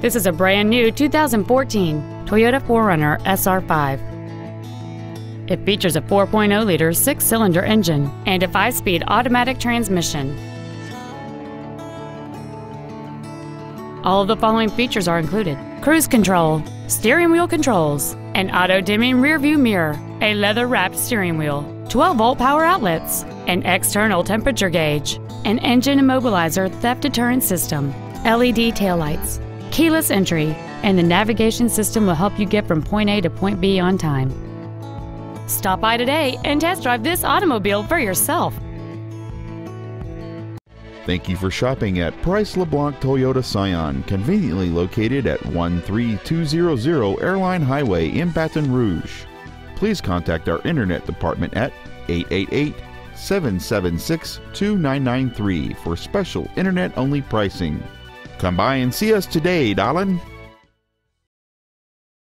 This is a brand new 2014 Toyota 4Runner SR5. It features a 4.0 liter six cylinder engine and a five speed automatic transmission. All of the following features are included cruise control, steering wheel controls, an auto dimming rear view mirror, a leather wrapped steering wheel, 12 volt power outlets, an external temperature gauge, an engine immobilizer theft deterrent system, LED taillights, keyless entry, and the navigation system will help you get from point A to point B on time. Stop by today and test drive this automobile for yourself. Thank you for shopping at Price LeBlanc Toyota Scion, conveniently located at 13200 Airline Highway in Baton Rouge. Please contact our internet department at 888 776 2993 for special internet only pricing. Come by and see us today, darling.